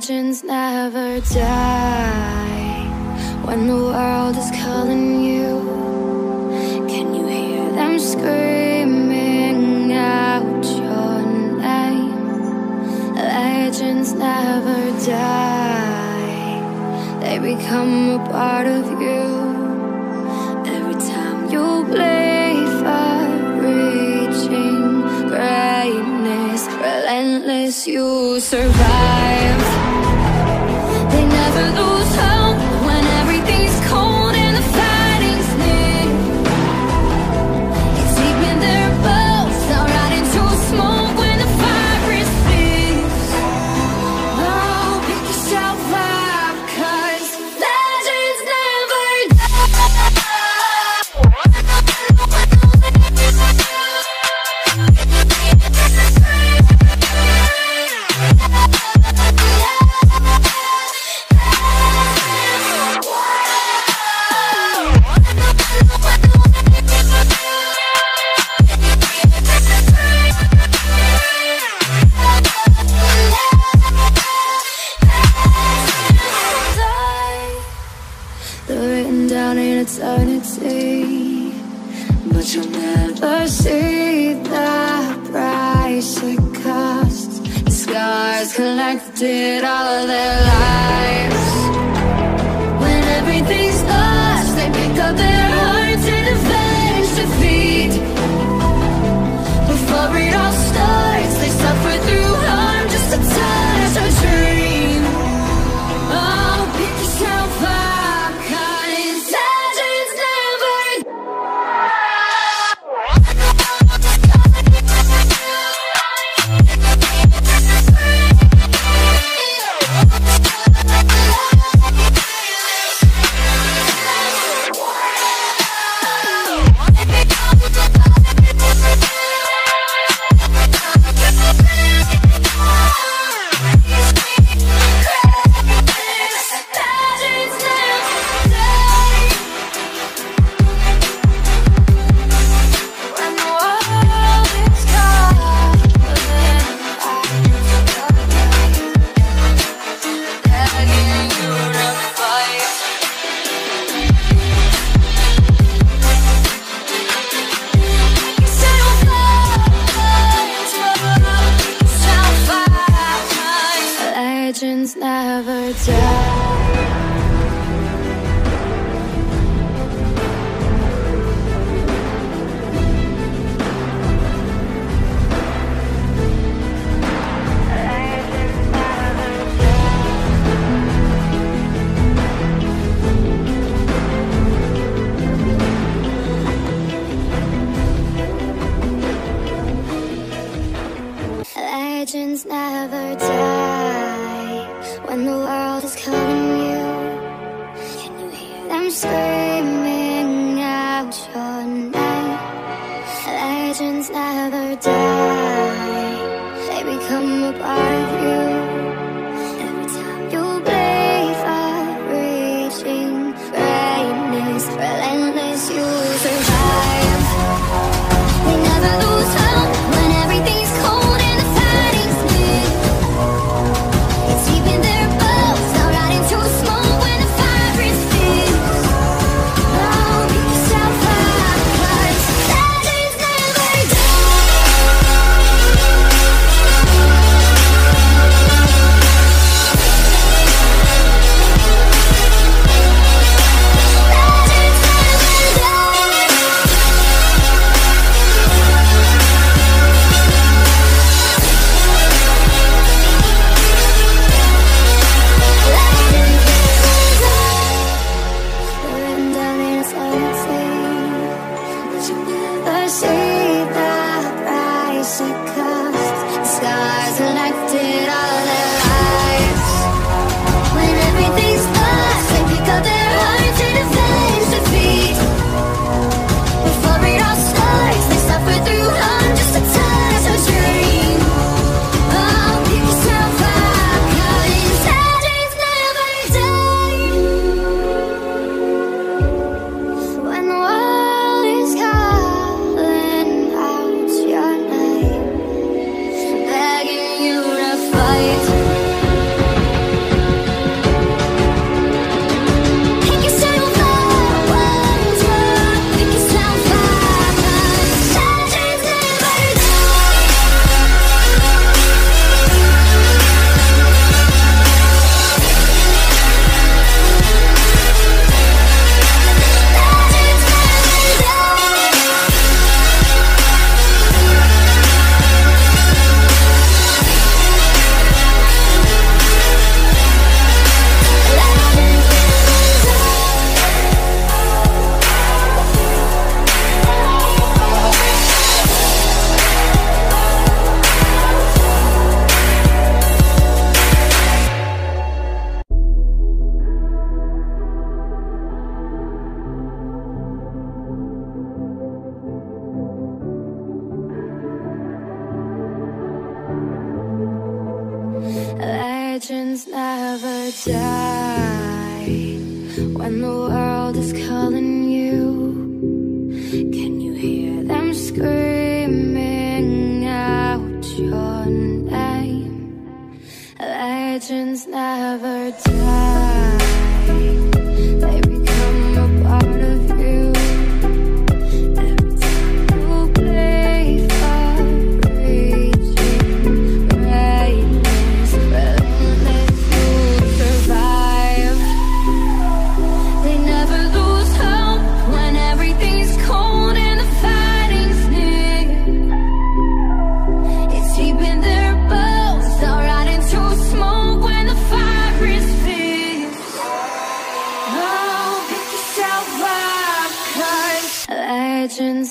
legends never die when the world is calling you. Can you hear them screaming out your name? Legends never die, they become a part of you. Every time you play for reaching greatness, relentless, you survive. but you'll never see the price it costs. The scars collected all of their lives. friends never die. Bye. die when the world is calling you? Can you hear them screaming out your name? Legends never die.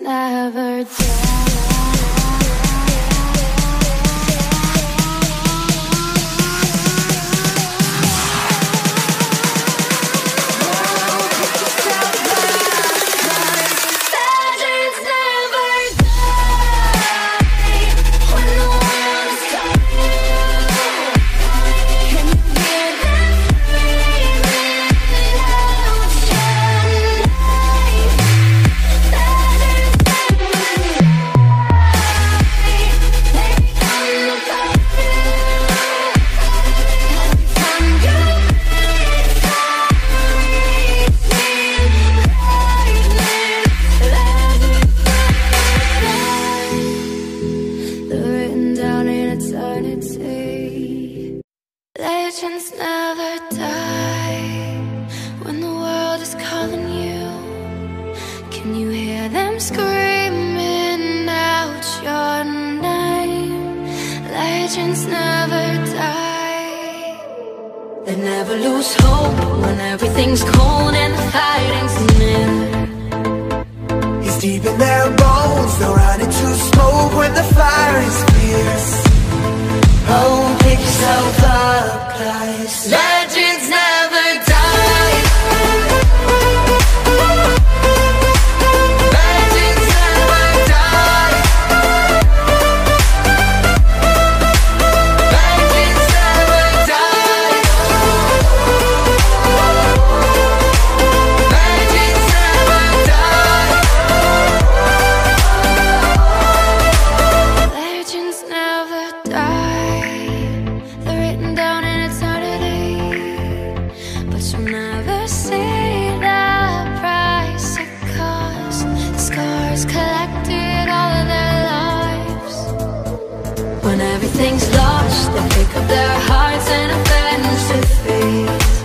never dead. never lose hope when everything's cold and the fighting's near. It's deep in their bones, they'll run into smoke when the fire is fierce. Oh, pick yourself up, climb. When everything's lost, they pick up their hearts and offense to fate.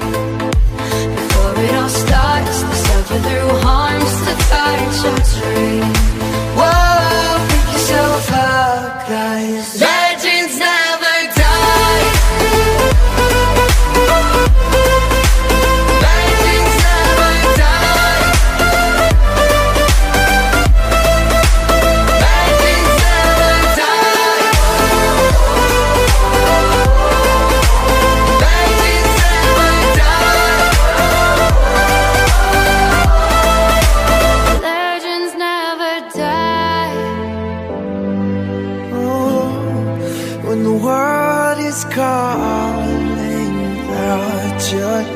When the world is calling out your